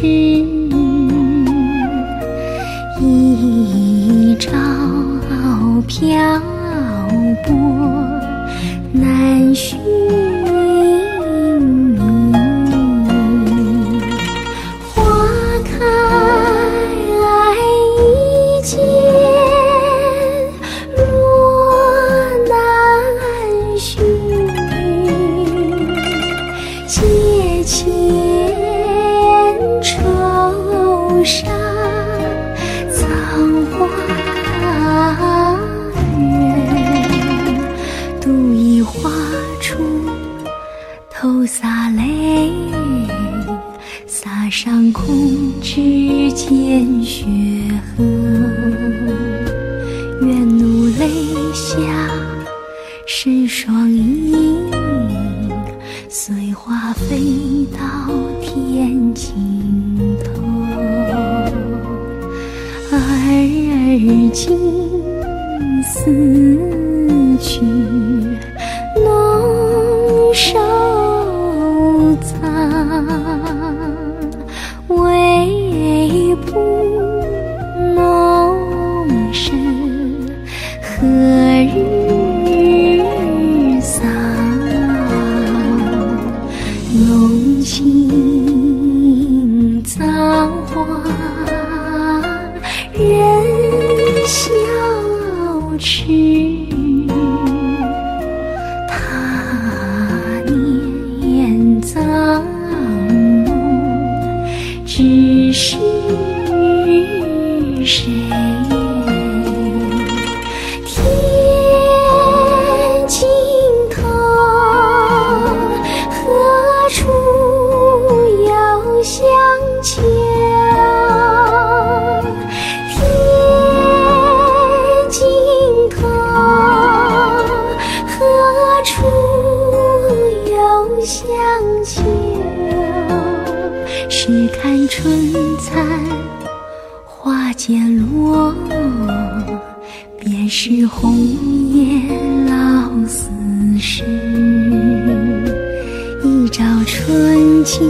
只一朝，漂泊难寻。春残花渐落便是红颜老死时。一朝春尽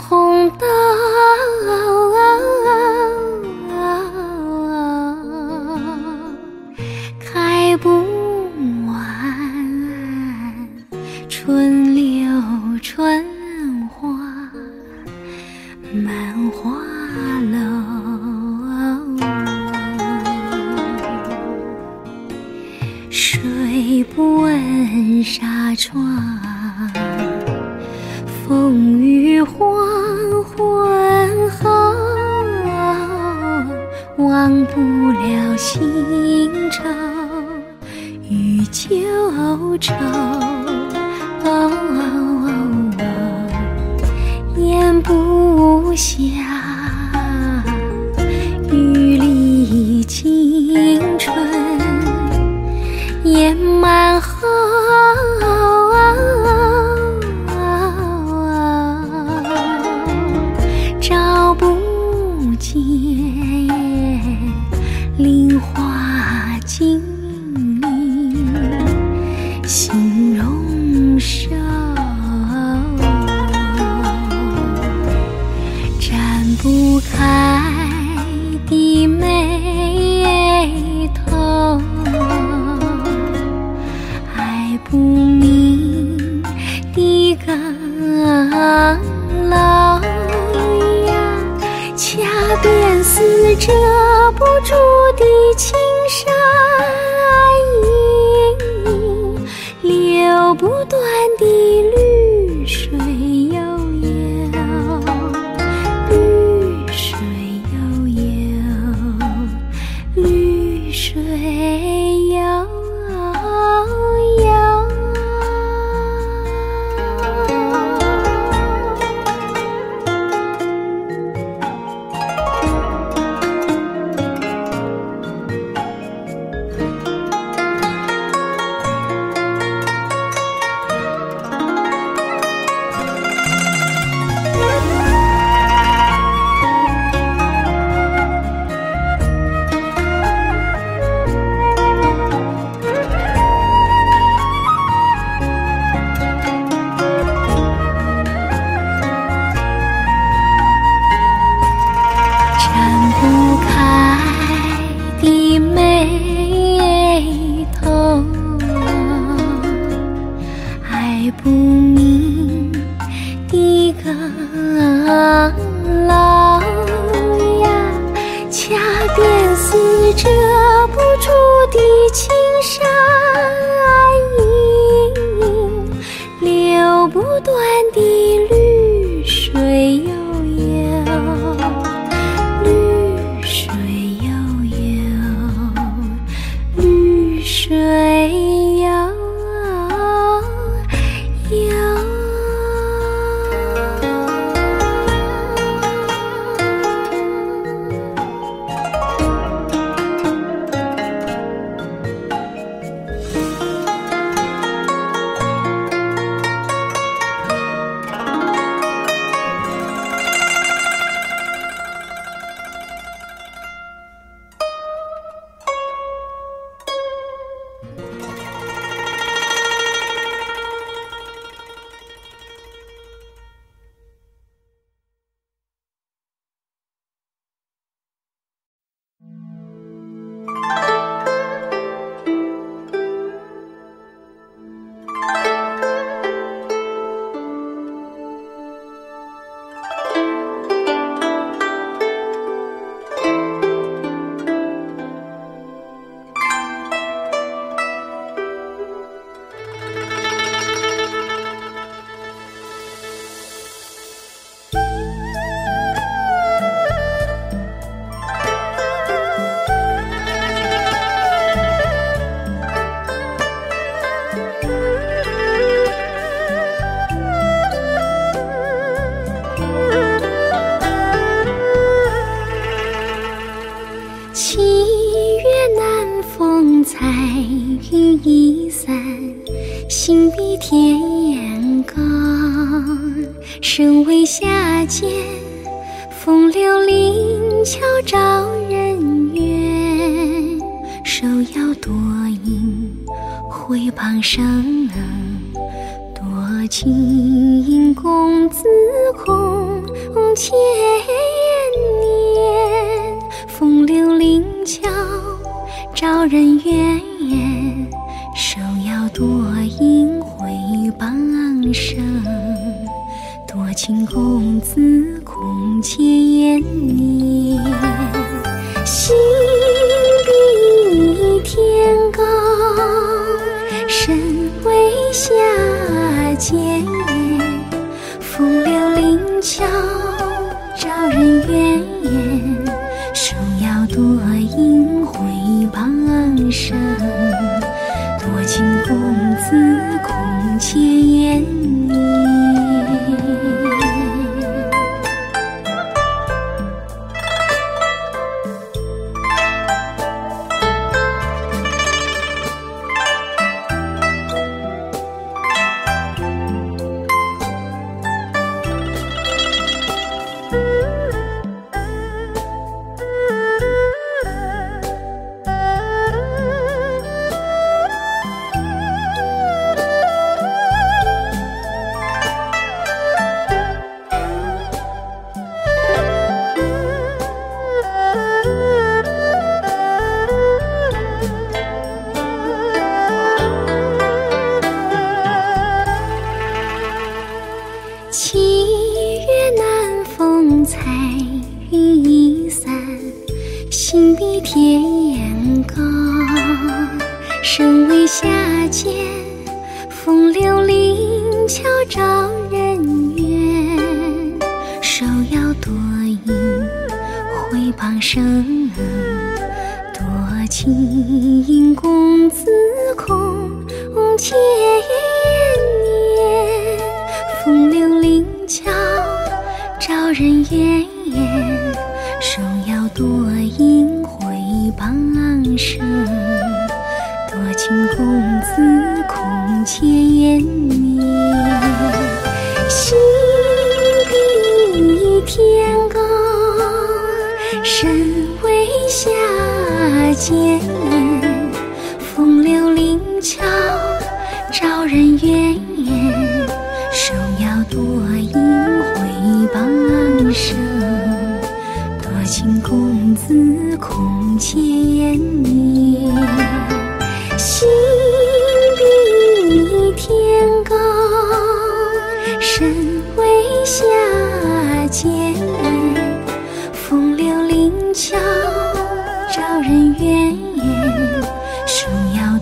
红灯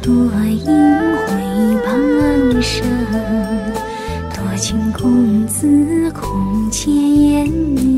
多萦回半生，多情公子空牵。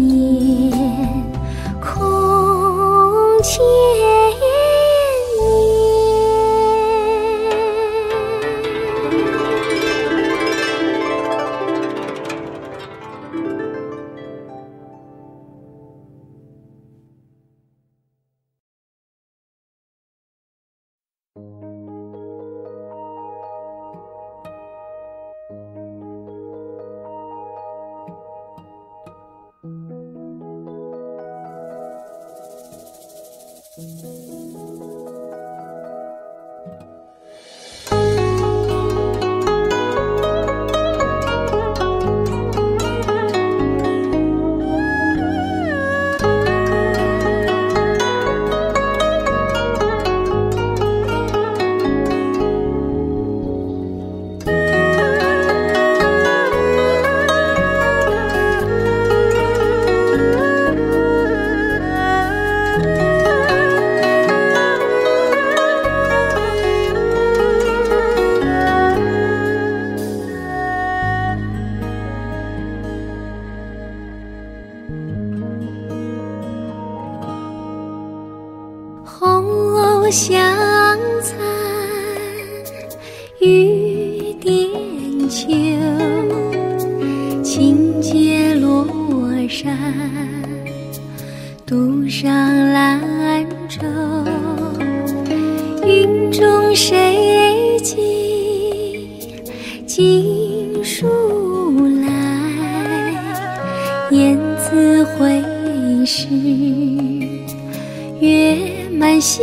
唤西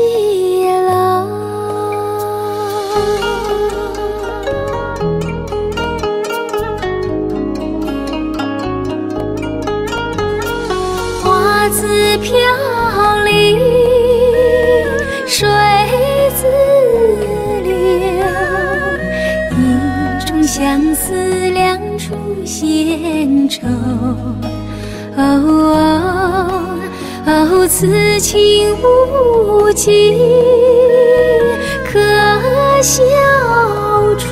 楼花自飘零水自流一种相思两处闲愁。此情无计可消除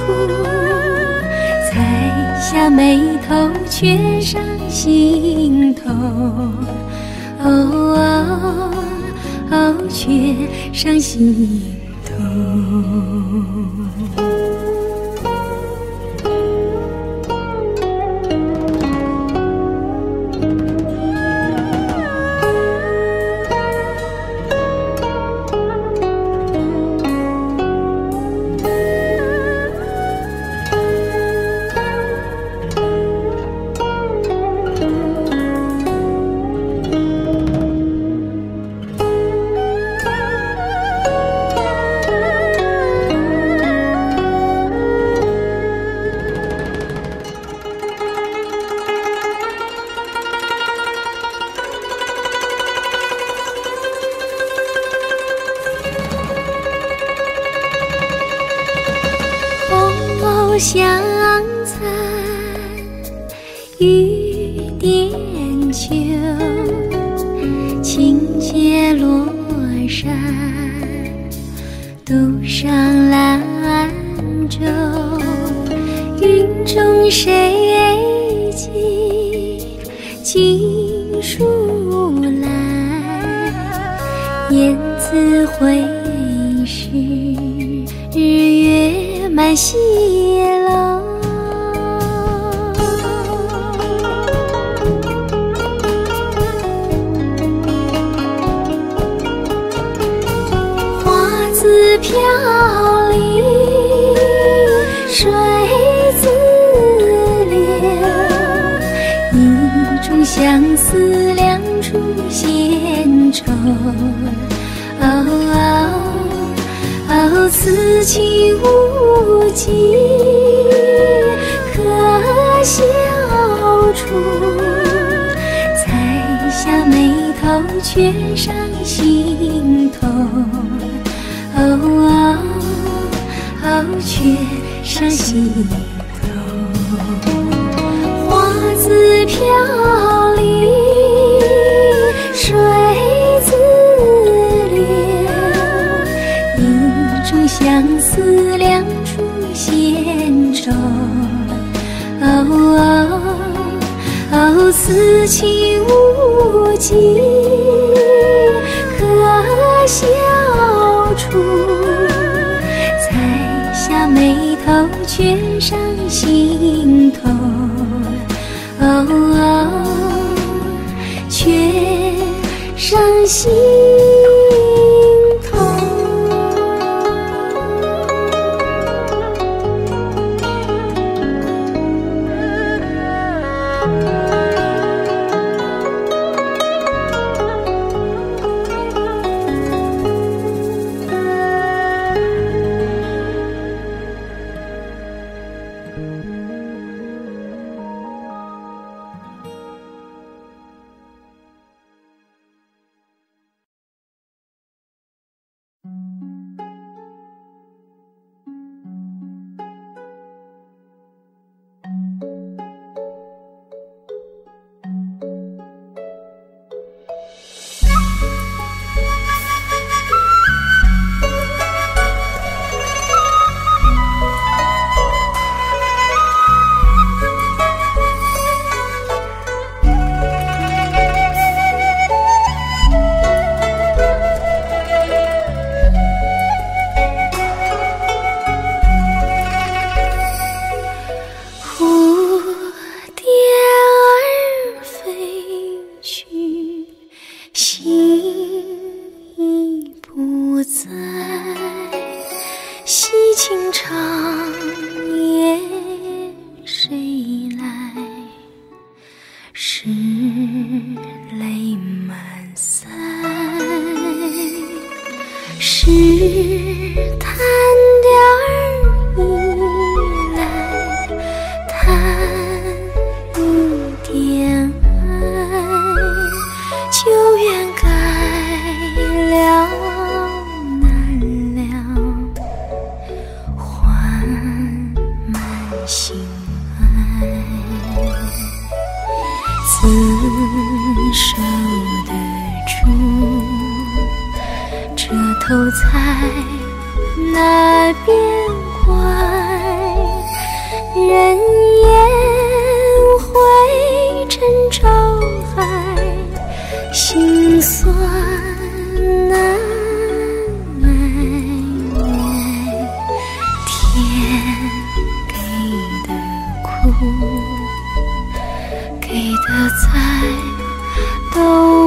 才下眉头却上心头。哦哦哦却上心头。雁字回时，日月满西楼。花自飘零，水愁。哦哦，此情无计可消除，才下眉头，却上心头。哦哦，却上心头。花自飘无你的在都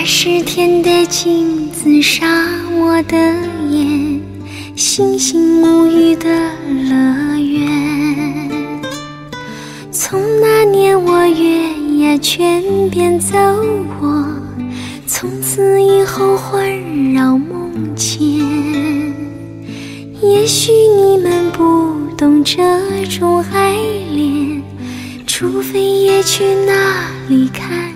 那是天的镜子，杀我的眼，星星沐浴的乐园。从那年我月牙泉边走过，从此以后环绕梦前。也许你们不懂这种爱恋，除非也去那里看。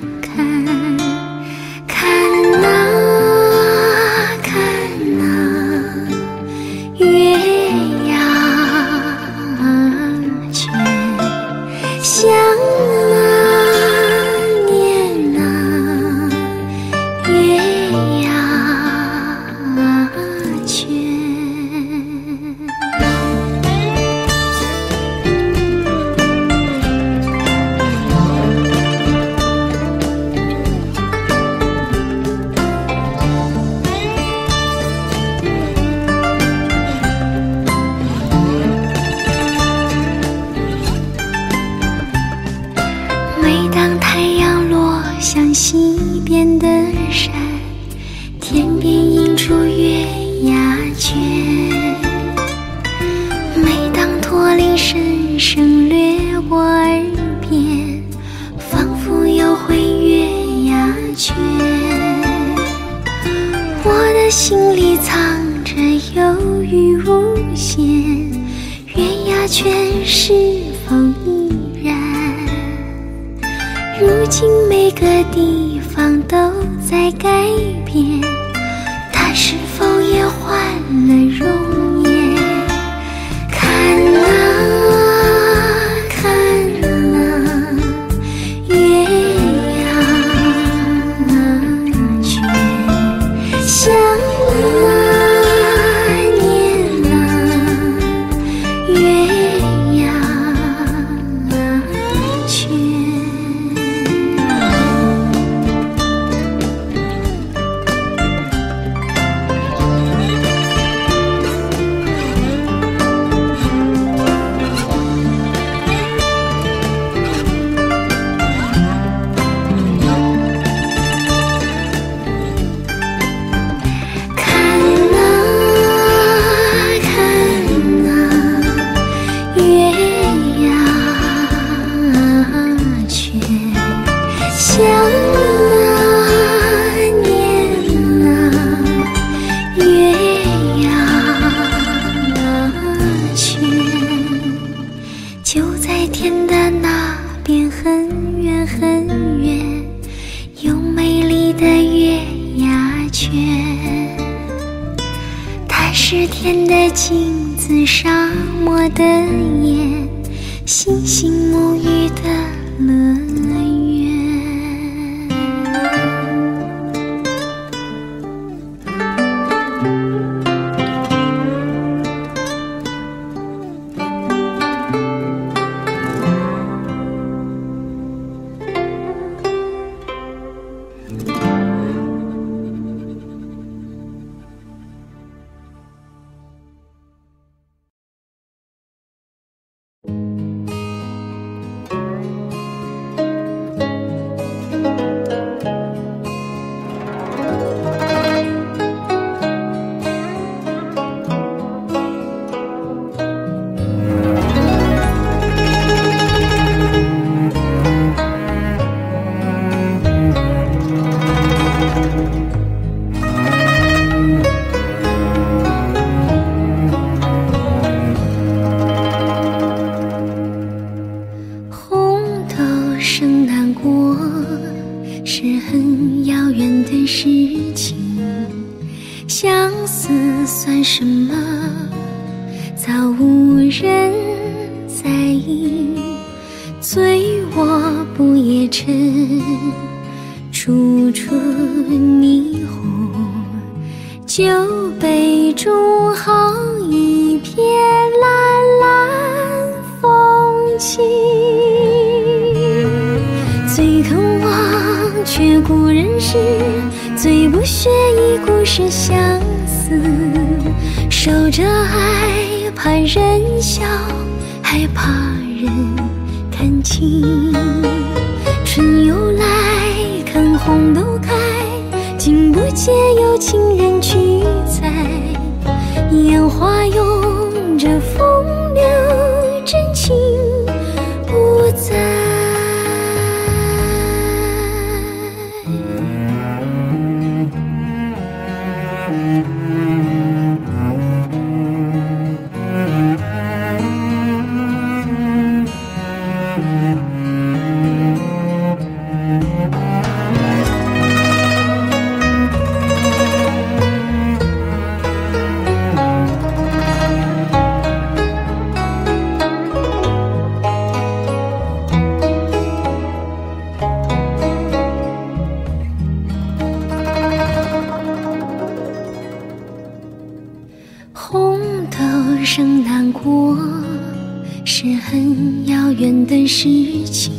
是很遥远的事情。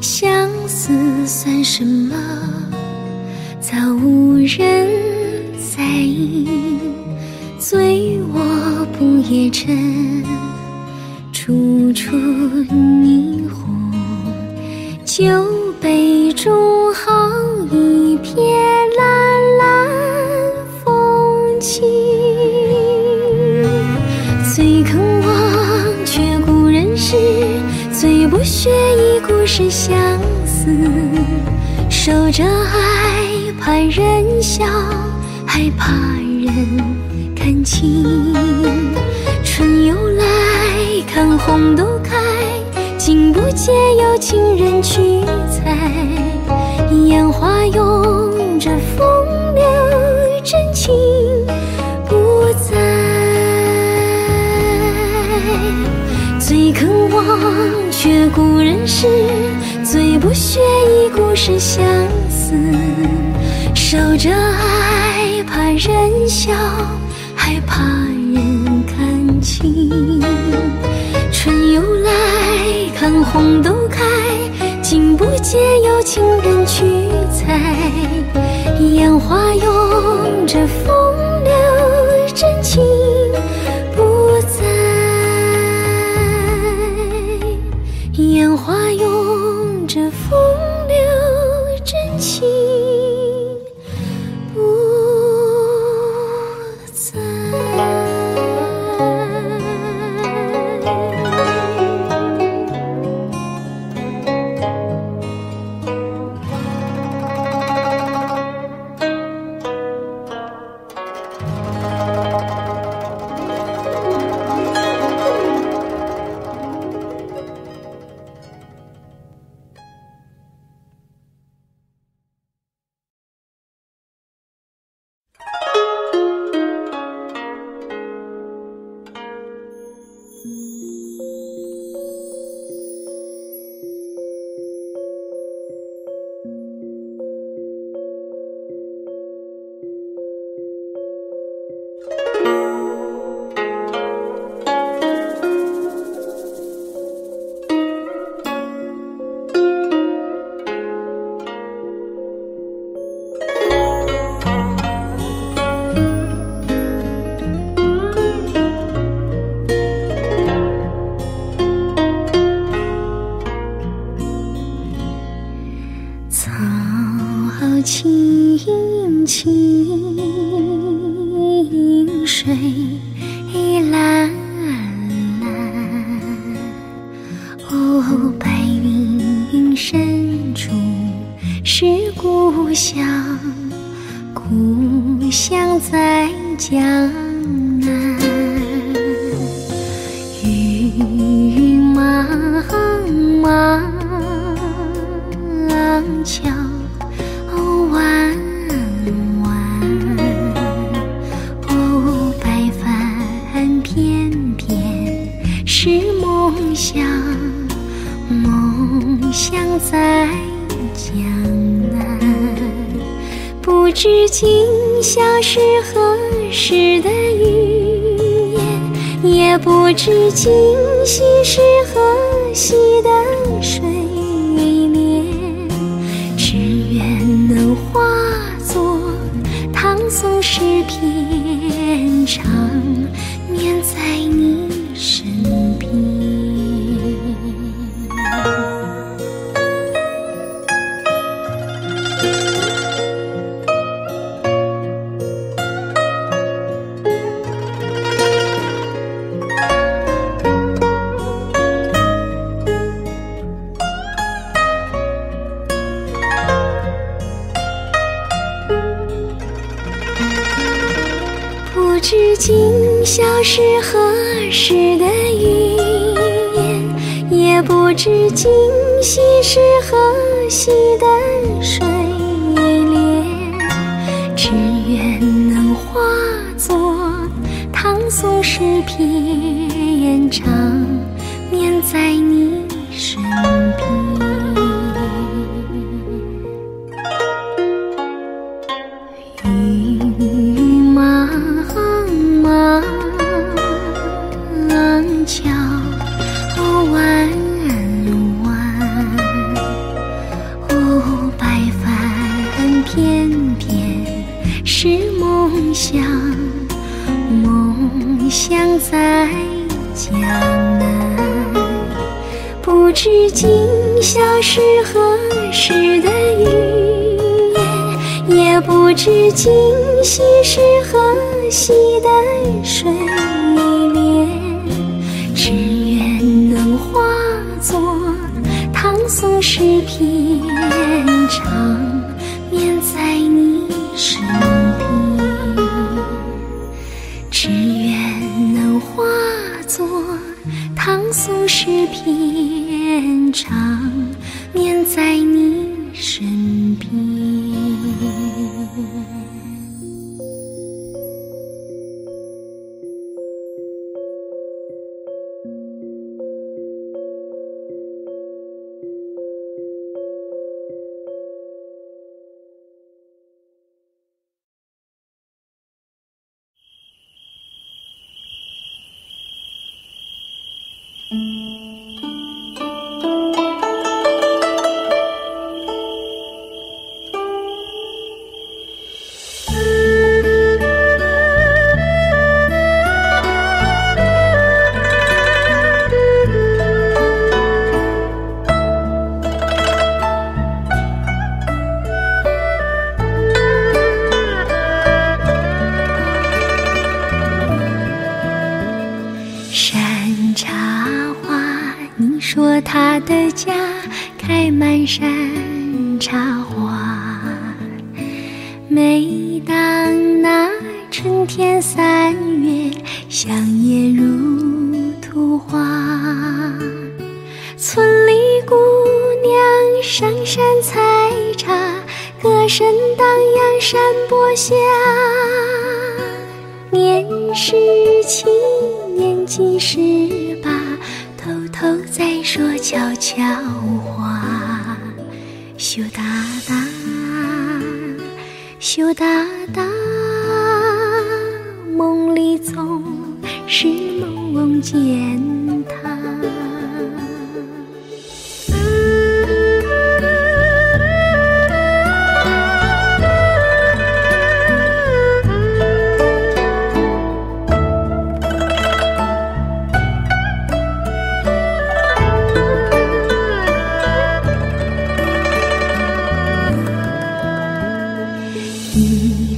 相思算什么？早无人在意。醉卧不夜城，处处霓虹。酒杯中守着爱，怕人笑，还怕人看清。春又来，看红豆开，竟不见有情人去采。烟花不屑一故事相思。守着爱，怕人笑，还怕人看清。春又来，看红豆开，竟不见有情人去采。烟花拥着风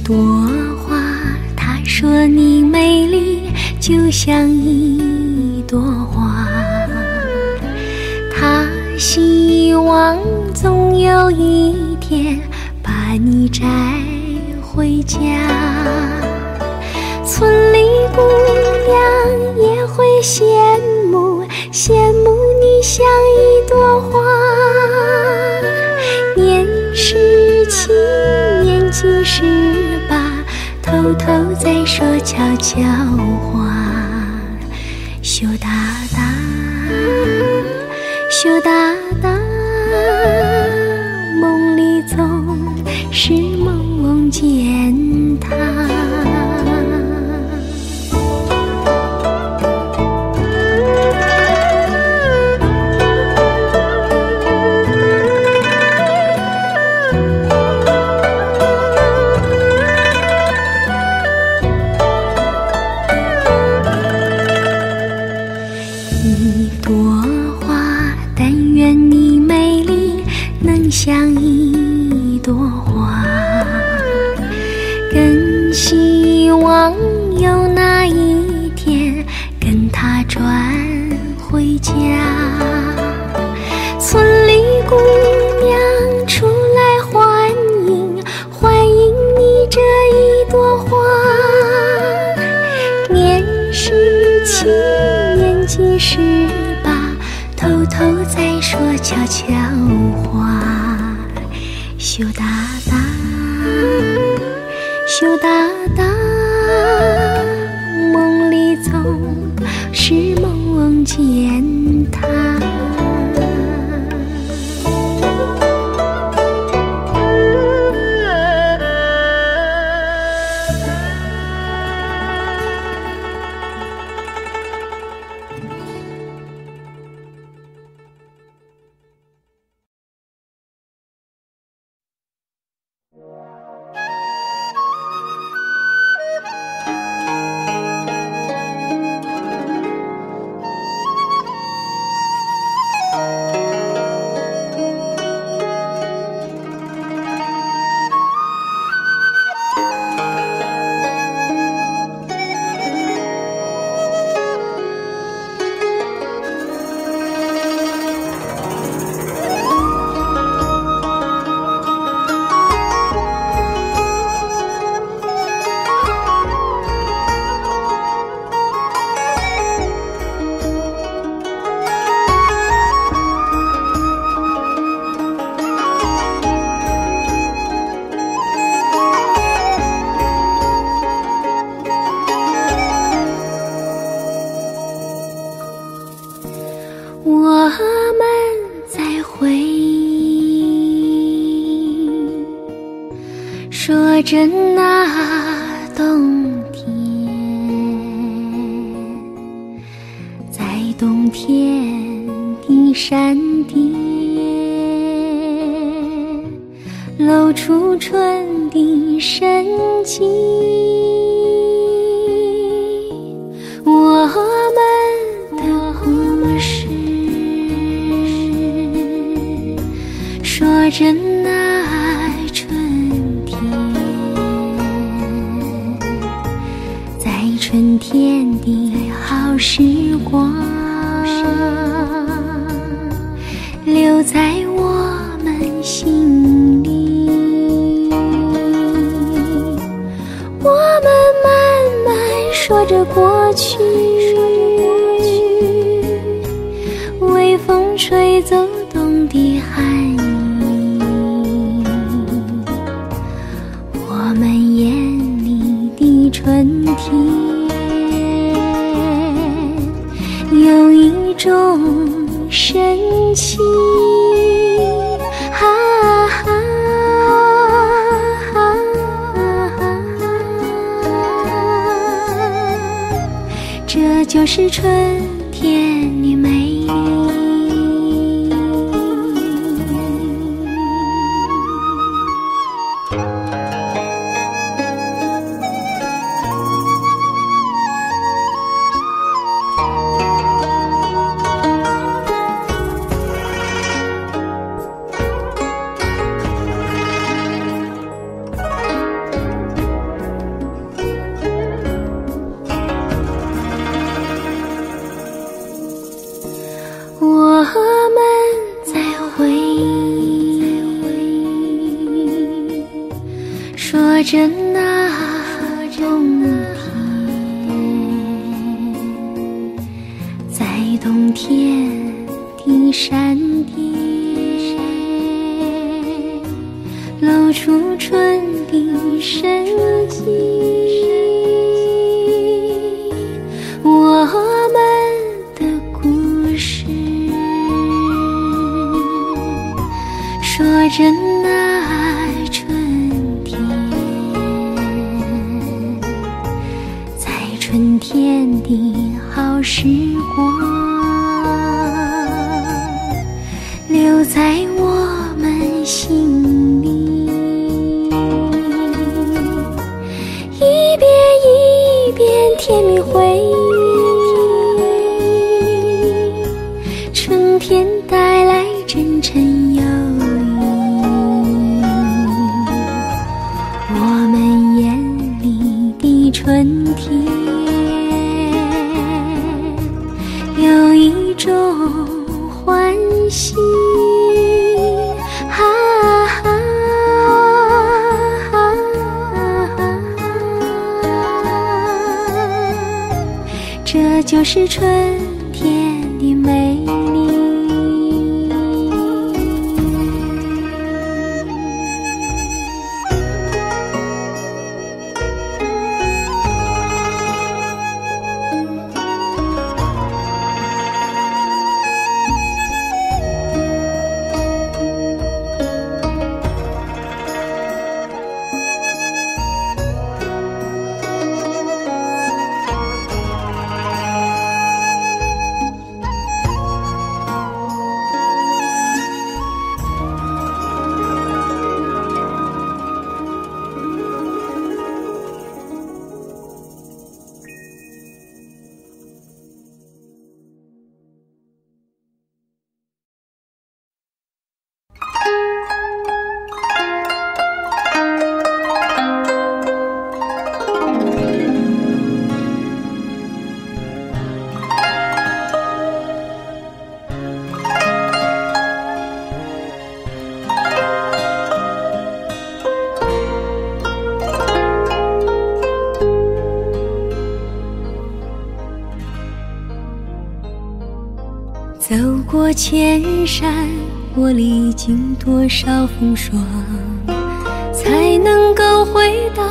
朵花，他说你美丽，就像一朵花。他希望总有一天把你摘回家。村里姑娘也会羡慕，羡慕你像一朵花。在说悄悄话。留在我们心里，我们慢慢说着过去，微风吹走冬的寒意，我们眼里的春天有一种神奇。走过千山，我历经多少风霜，才能够回到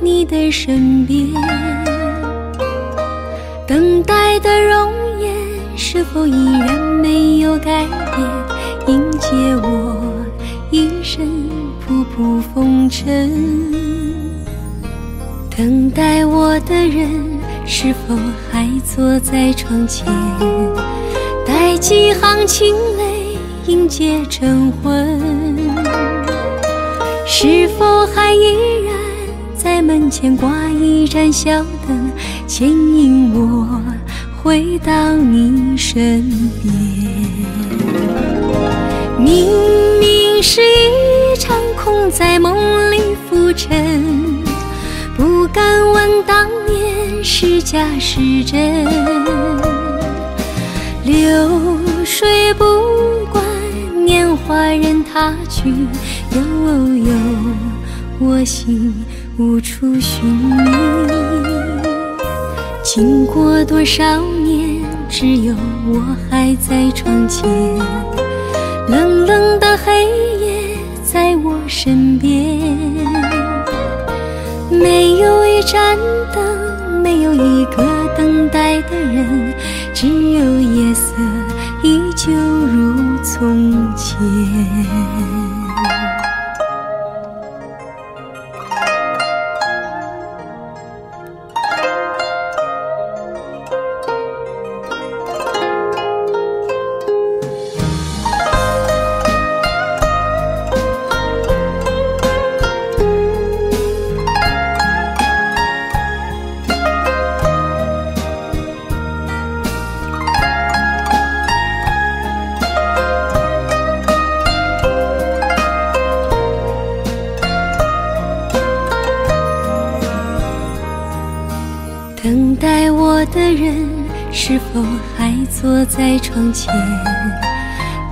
你的身边？等待的容颜是否依然没有改变？迎接我一身仆仆风尘。等待我的人是否还坐在窗前？带几行清泪迎接晨昏，是否还依然在门前挂一盏小灯，牵引我回到你身边？明明是一场空在梦里浮沉，不敢问当年是假是真。流水不管年华任它去，悠悠，我心无处寻觅。经过多少年，只有我还在窗前，冷冷的黑夜在我身边，没有一盏灯，没有一个等待的人。只有夜色依旧如从前。坐在窗前？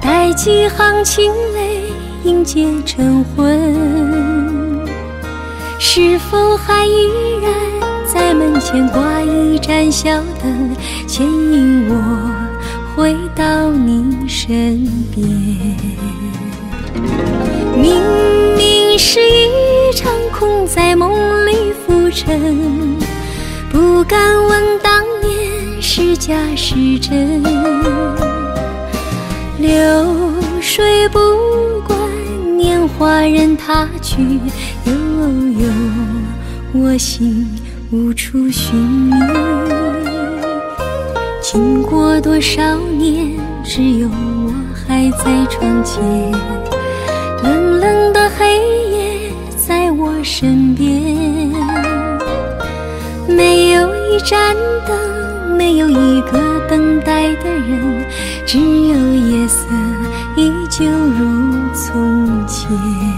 带几行清泪迎接晨昏，是否还依然在门前挂一盏小灯，牵引我回到你身边？明明是一场空在梦里浮沉。不敢问当是假是真。流水不管年华任它去悠悠我心无处寻觅。经过多少年只有我还在窗前。冷冷的黑夜在我身边没有一盏灯没有一个等待的人只有夜色依旧如从前。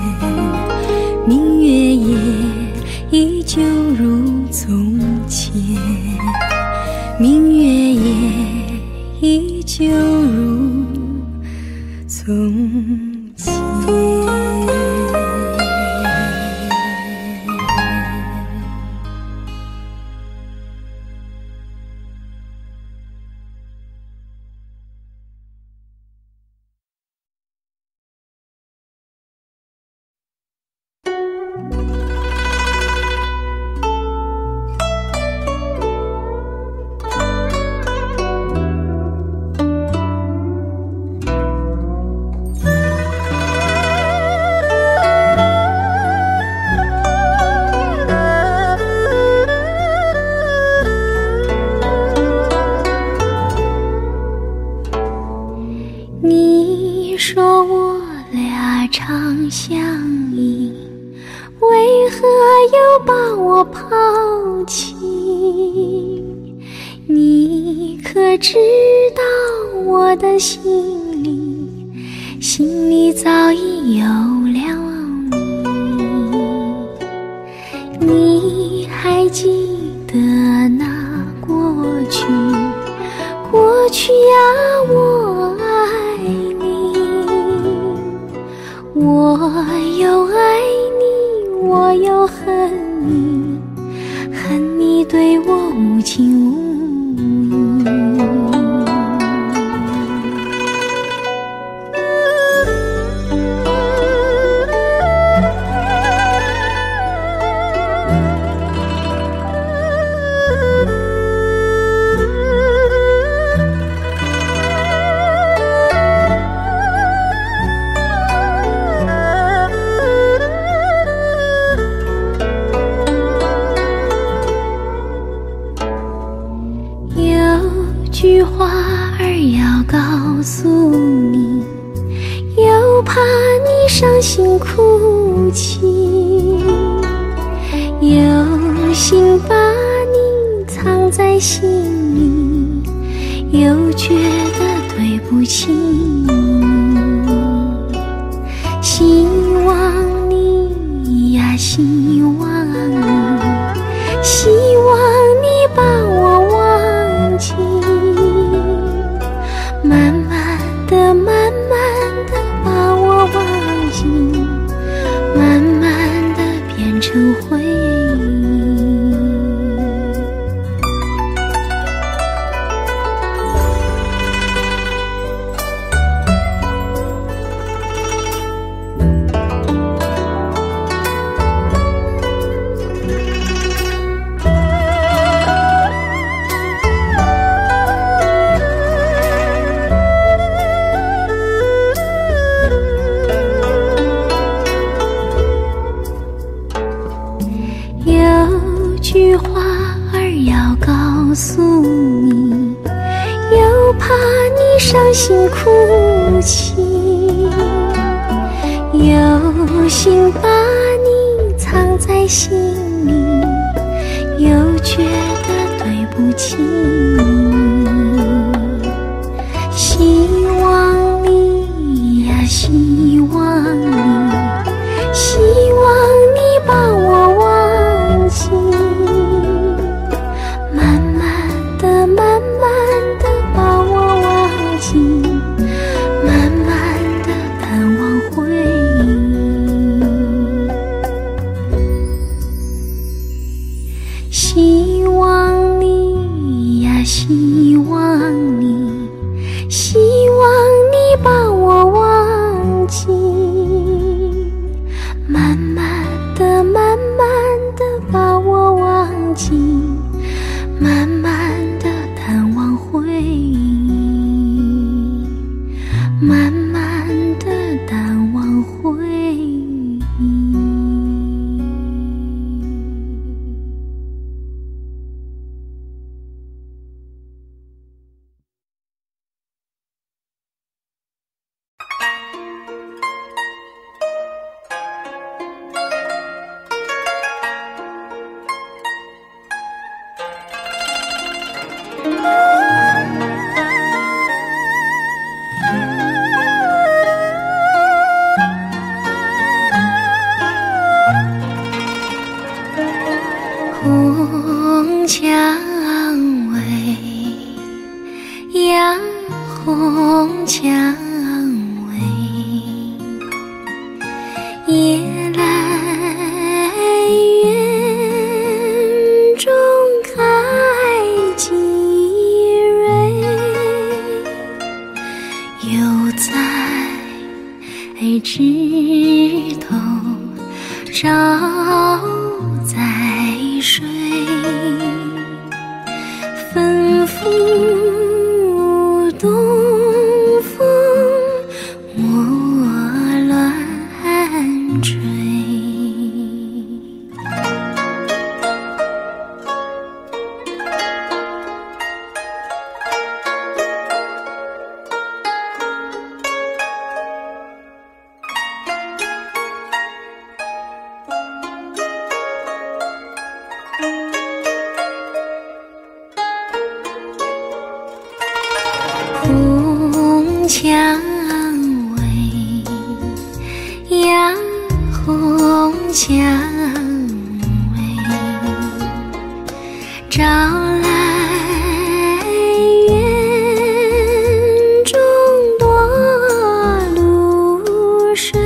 水，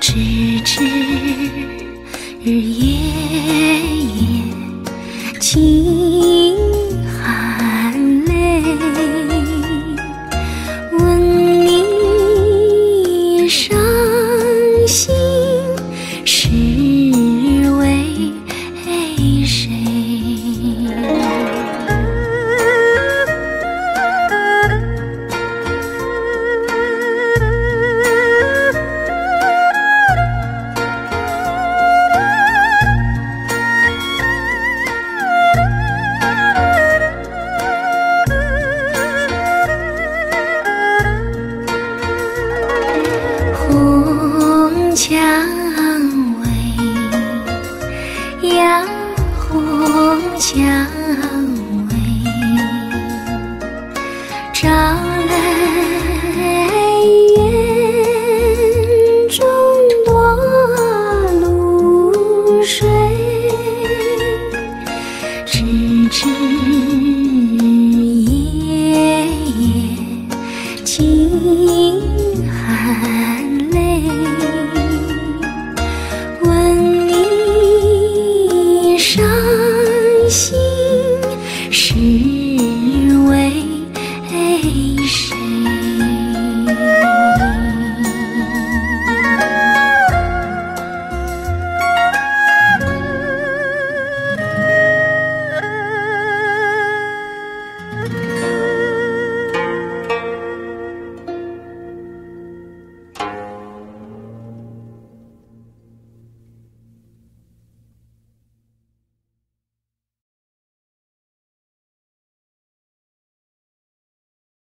迟迟夜夜